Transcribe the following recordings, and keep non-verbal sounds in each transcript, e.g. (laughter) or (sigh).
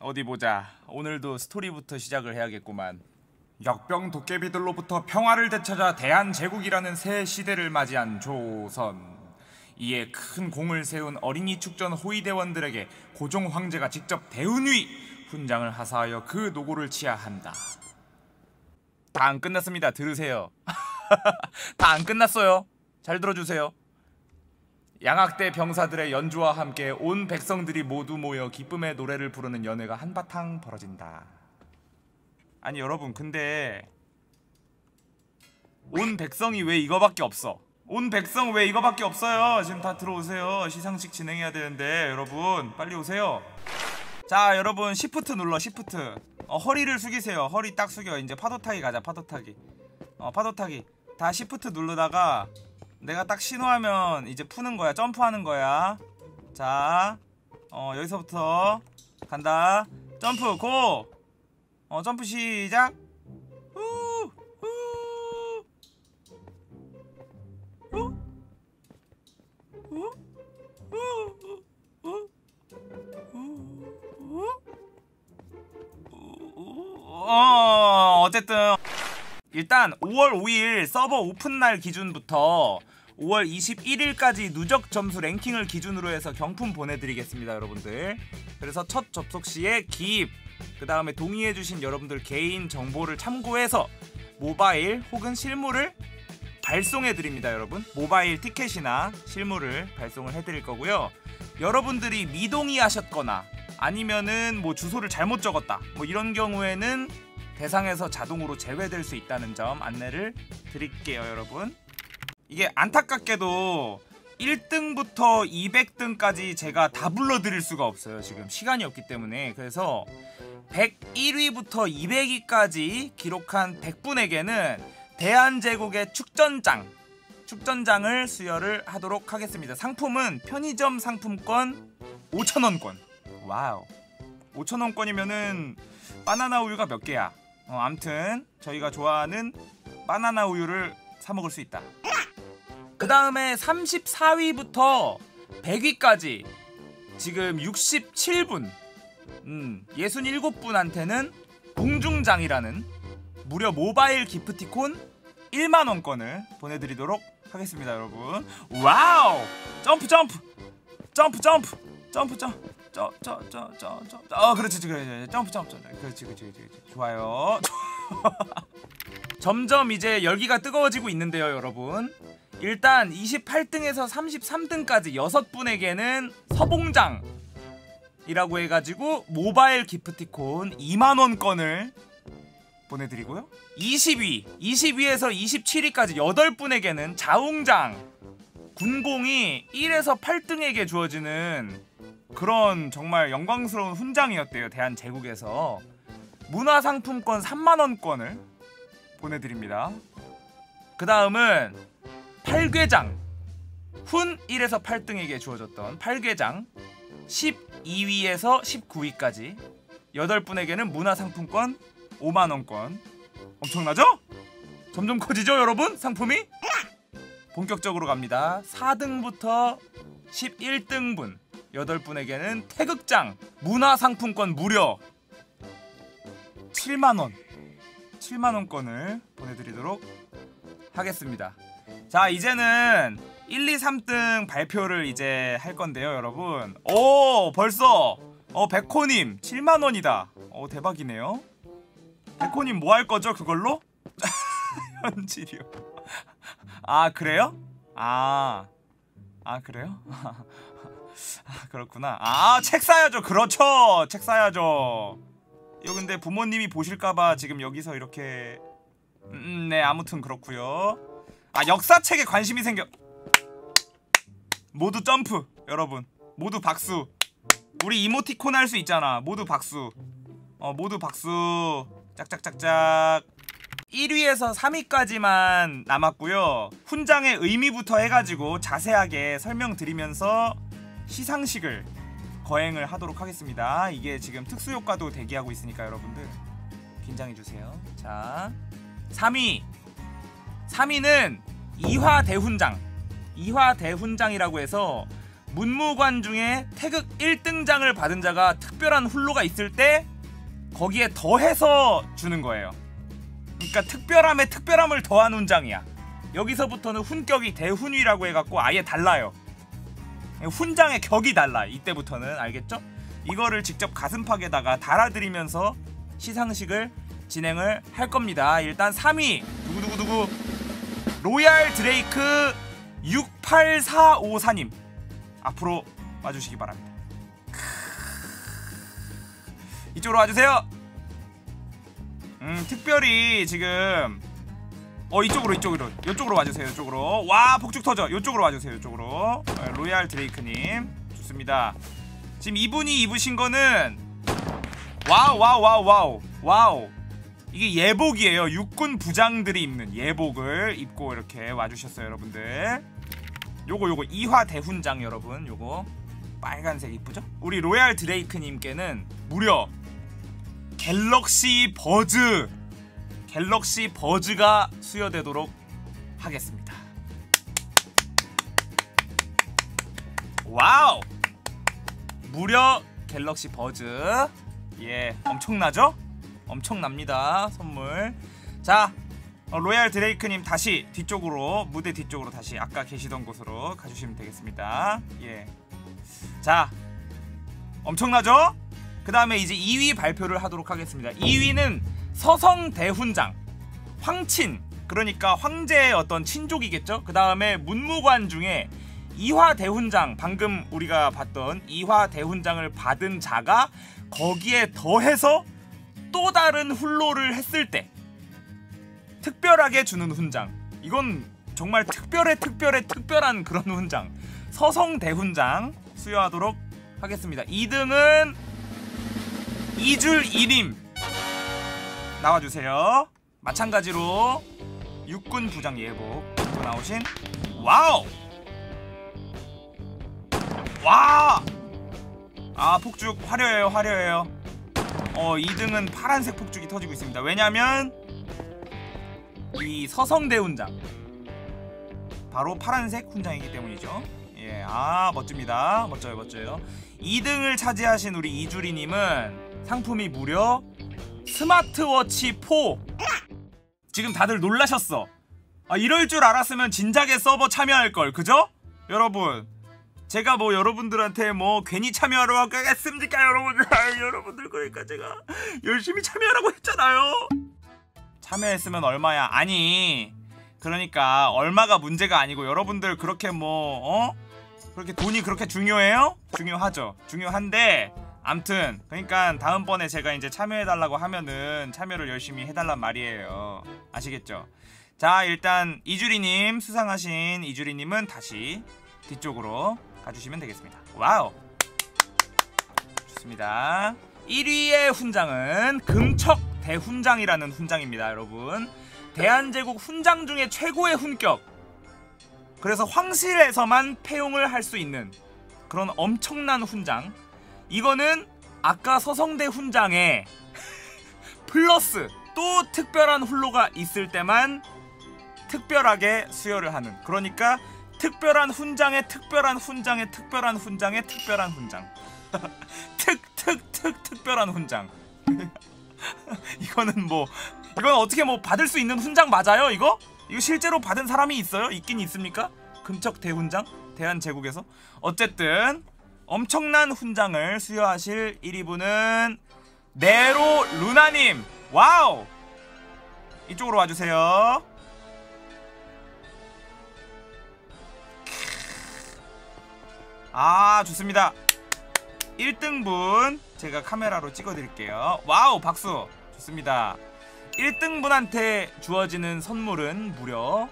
어디 보자. 오늘도 스토리부터 시작을 해야겠구만. 역병 도깨비들로부터 평화를 되찾아 대한제국이라는 새 시대를 맞이한 조선. 이에 큰 공을 세운 어린이 축전 호위대원들에게 고종 황제가 직접 대운위 훈장을 하사하여 그 노고를 치하한다. 다 안 끝났습니다. 들으세요. (laughs) 다 안 끝났어요. 잘 들어주세요. 양악대 병사들의 연주와 함께 온 백성들이 모두 모여 기쁨의 노래를 부르는 연회가 한바탕 벌어진다. 아니 여러분 근데 온 백성이 왜 이거밖에 없어? 온 백성 왜 이거밖에 없어요? 지금 다 들어오세요. 시상식 진행해야 되는데 여러분 빨리 오세요. 자 여러분 시프트 눌러 시프트. 어, 허리를 숙이세요. 허리 딱 숙여. 이제 파도 타기 가자 파도 타기. 어 파도 타기. 다 시프트 누르다가 내가 딱 신호하면 이제 푸는 거야. 점프하는 거야. 자, 어 여기서부터 간다. 점프 고. 어 점프 시작. 일단 5월 5일 서버 오픈 날 기준부터 5월 21일까지 누적 점수 랭킹을 기준으로 해서 경품 보내드리겠습니다 여러분들. 그래서 첫 접속 시에 기입 그 다음에 동의해주신 여러분들 개인 정보를 참고해서 모바일 혹은 실물을 발송해드립니다 여러분. 모바일 티켓이나 실물을 발송을 해드릴 거고요. 여러분들이 미동의 하셨거나 아니면은 뭐 주소를 잘못 적었다 뭐 이런 경우에는 대상에서 자동으로 제외될 수 있다는 점 안내를 드릴게요 여러분. 이게 안타깝게도 1등부터 200등까지 제가 다 불러드릴 수가 없어요 지금. 시간이 없기 때문에. 그래서 101위부터 200위까지 기록한 100분에게는 대한제국의 축전장 축전장을 수여를 하도록 하겠습니다. 상품은 편의점 상품권 5천원권. Wow. 5천원권이면은 바나나 우유가 몇 개야 어, 암튼 저희가 좋아하는 바나나 우유를 사 먹을 수 있다. 그 다음에 34위부터 100위까지 지금 67분, 음, 67분한테는 궁중장이라는 무려 모바일 기프티콘 1만원권을 보내드리도록 하겠습니다, 여러분. Wow! 점프, 점프! 점프, 점프! 점프, 점프! 저저저저저 어 그렇지 그렇지 점프 점프 그렇지 그렇지 그렇지 좋아요. (laughs) 점점 이제 열기가 뜨거워지고 있는데요 여러분. 일단 28등에서 33등까지 6분에게는 서봉장 이라고 해가지고 모바일 기프티콘 2만원권을 보내드리고요. 20위 20위에서 27위까지 8분에게는 자응장. 군공이 1에서 8등에게 주어지는 그런 정말 영광스러운 훈장이었대요 대한제국에서. 문화상품권 3만원권을 보내드립니다. 그 다음은 팔괘장. 훈 1에서 8등에게 주어졌던 팔괘장. 12위에서 19위까지 8분에게는 문화상품권 5만원권. 엄청나죠? 점점 커지죠 여러분? 상품이? 본격적으로 갑니다. 4등부터 11등분 8분에게는 태극장 문화상품권 무려 7만원. 7만원권을 보내드리도록 하겠습니다. 자 이제는 1, 2, 3등 발표를 이제 할 건데요 여러분. 오 벌써. 어 백호님 7만원이다. 어 대박이네요. 백호님 뭐 할 거죠 그걸로? (laughs) 현질이요. 아 그래요? 아, 아 그래요? (laughs) 아, 그렇구나. 아, 책 사야죠. 그렇죠. 책 사야죠. 이거 근데 부모님이 보실까봐 지금 여기서 이렇게 음, 네, 아무튼 그렇고요. 아, 역사책에 관심이 생겨. 모두 점프, 여러분. 모두 박수. 우리 이모티콘 할 수 있잖아. 모두 박수. 어, 모두 박수. 짝짝짝짝. 1위에서 3위까지만 남았고요. 훈장의 의미부터 해가지고 자세하게 설명드리면서 시상식을 거행을 하도록 하겠습니다. 이게 지금 특수 효과도 대기하고 있으니까 여러분들 긴장해 주세요. 자, 3위. 3위는 이화 대훈장. 이화 대훈장이라고 해서 문무관 중에 태극 1등장을 받은 자가 특별한 훌로가 있을 때 거기에 더해서 주는 거예요. 그러니까 특별함에 특별함을 더한 훈장이야. 여기서부터는 훈격이 대훈위라고 해갖고 아예 달라요. 훈장의 격이 달라. 이때부터는 알겠죠? 이거를 직접 가슴팍에다가 달아드리면서 시상식을 진행을 할 겁니다. 일단 3위 누구누구누구 로얄 드레이크 68454님 앞으로 와주시기 바랍니다. 이쪽으로 와주세요. 음 특별히 지금 어 이쪽으로 이쪽으로. 이쪽으로 와주세요 이쪽으로. 와 폭죽 터져. 이쪽으로 와주세요 이쪽으로. 네, 로얄 드레이크님. 좋습니다. 지금 이분이 입으신 거는 wow wow wow wow. Wow. 이게 예복이에요. 육군 부장들이 입는 예복을 입고 이렇게 와주셨어요 여러분들. 요거 요거. 이화 대훈장 여러분. 요거. 빨간색 이쁘죠? 우리 로얄 드레이크님께는 무려 갤럭시 버즈 갤럭시 버즈가 수여되도록 하겠습니다. Wow! 무려 갤럭시 버즈. 예, 엄청나죠? 엄청납니다. 선물. 자, 어, 로얄 드레이크님 다시 뒤쪽으로 무대 뒤쪽으로 다시 아까 계시던 곳으로 가주시면 되겠습니다. 예. 자, 엄청나죠? 그 다음에 이제 2위 발표를 하도록 하겠습니다. 2위는 서성 대훈장, 황친, 그러니까 황제의 어떤 친족이겠죠? 그 다음에 문무관 중에 이화 대훈장, 방금 우리가 봤던 이화 대훈장을 받은 자가 거기에 더해서 또 다른 훌로를 했을 때 특별하게 주는 훈장. 이건 정말 특별해 특별해 특별한 그런 훈장. 서성 대훈장 수여하도록 하겠습니다. 2등은 이줄 이림 나와주세요. 마찬가지로 육군 부장 예복 나오신 와우! 와! 아 폭죽 화려해요 화려해요. 어 2등은 파란색 폭죽이 터지고 있습니다. 왜냐면 이 서성대 훈장. 바로 파란색 훈장이기 때문이죠. 예아 멋집니다. 멋져요 멋져요. 2등을 차지하신 우리 이주리님은 상품이 무려 스마트워치 4 지금 다들 놀라셨어 아 이럴 줄 알았으면 진작에 서버 참여할 걸 그죠? 여러분 제가 뭐 여러분들한테 뭐 괜히 참여하러 가겠습니까 여러분들 (laughs) 아, 여러분들 그러니까 제가 열심히 참여하라고 했잖아요 참여했으면 얼마야 아니 그러니까 얼마가 문제가 아니고 여러분들 그렇게 뭐 어? 그렇게 돈이 그렇게 중요해요? 중요하죠 중요한데 암튼 그러니까 다음번에 제가 이제 참여해달라고 하면은 참여를 열심히 해달란 말이에요. 아시겠죠? 자 일단 이주리님 수상하신 이주리님은 다시 뒤쪽으로 가주시면 되겠습니다. Wow! 좋습니다. 1위의 훈장은 금척 대훈장이라는 훈장입니다 여러분. 대한제국 훈장 중에 최고의 훈격. 그래서 황실에서만 패용을 할 수 있는 그런 엄청난 훈장 이거는 아까 서성대훈장에 플러스 또 특별한 훌로가 있을 때만 특별하게 수여를 하는 그러니까 특별한 훈장에 특별한 훈장에 특별한 훈장에 특별한 훈장 (laughs) 특 특 특 특별한 훈장 (laughs) 이거는 뭐 이건 어떻게 뭐 받을 수 있는 훈장 맞아요 이거? 이거 실제로 받은 사람이 있어요? 있긴 있습니까? 금척 대훈장? 대한제국에서 어쨌든 엄청난 훈장을 수여하실 1위 분은 네로 루나님. Wow! 이쪽으로 와주세요. 아 좋습니다. 1등분 제가 카메라로 찍어드릴게요. Wow 박수. 좋습니다. 1등분한테 주어지는 선물은 무려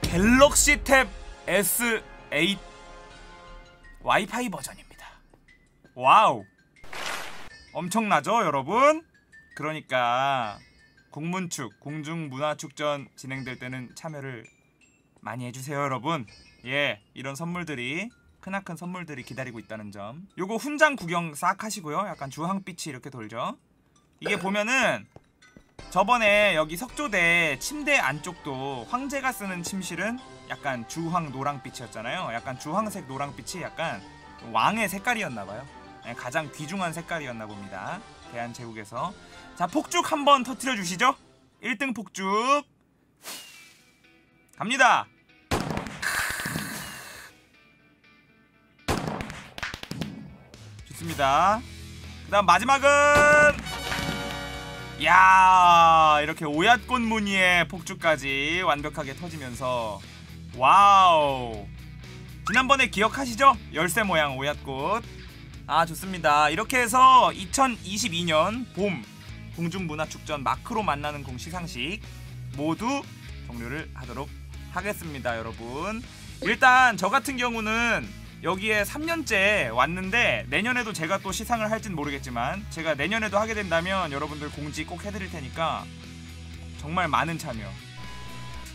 갤럭시 탭 S8 와이파이 버전입니다. Wow. 엄청나죠 여러분? 그러니까 궁문축 궁중문화축전 진행될 때는 참여를 많이 해주세요 여러분. 예 이런 선물들이 크나큰 선물들이 기다리고 있다는 점. 요거 훈장 구경 싹 하시고요. 약간 주황빛이 이렇게 돌죠. 이게 보면은 저번에 여기 석조전 침대 안쪽도 황제가 쓰는 침실은 약간 주황 노랑빛이었잖아요. 약간 주황색 노랑빛이 약간 왕의 색깔이었나봐요. 네, 가장 귀중한 색깔이었나 봅니다. 대한제국에서 자 폭죽 한번 터트려 주시죠. 1등 폭죽 갑니다. 좋습니다. 그다음 마지막은 야 이렇게 오얏꽃 무늬의 폭죽까지 완벽하게 터지면서 Wow. 지난번에 기억하시죠? 열쇠 모양 오얏꽃. 아 좋습니다. 이렇게 해서 2022년 봄 궁중문화축전 마크로 만나는 궁 시상식 모두 종료를 하도록 하겠습니다 여러분. 일단 저 같은 경우는 여기에 3년째 왔는데 내년에도 제가 또 시상을 할진 모르겠지만 제가 내년에도 하게 된다면 여러분들 공지 꼭 해드릴 테니까 정말 많은 참여.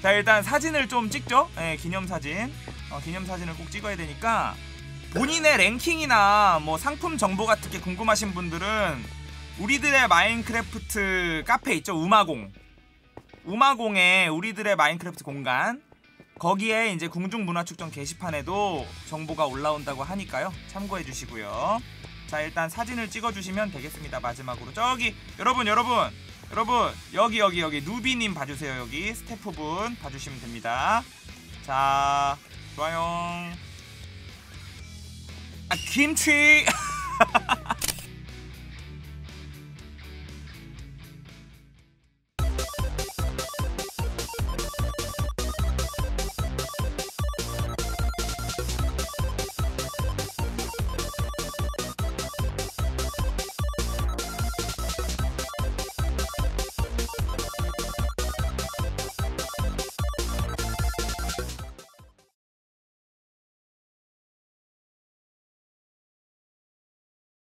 자 일단 사진을 좀 찍죠? 네, 기념사진. 어, 기념사진을 꼭 찍어야 되니까 본인의 랭킹이나 뭐 상품 정보 같은 게 궁금하신 분들은 우리들의 마인크래프트 카페 있죠? 우마공. 우마공에 우리들의 마인크래프트 공간 거기에 이제 궁중문화축전 게시판에도 정보가 올라온다고 하니까요. 참고해 주시고요. 자 일단 사진을 찍어 주시면 되겠습니다. 마지막으로. 저기 여러분 여러분 여러분 여기 여기 여기 누비 님 봐주세요. 여기 스태프분 봐주시면 됩니다. 자 좋아요. 아 김치 (laughs)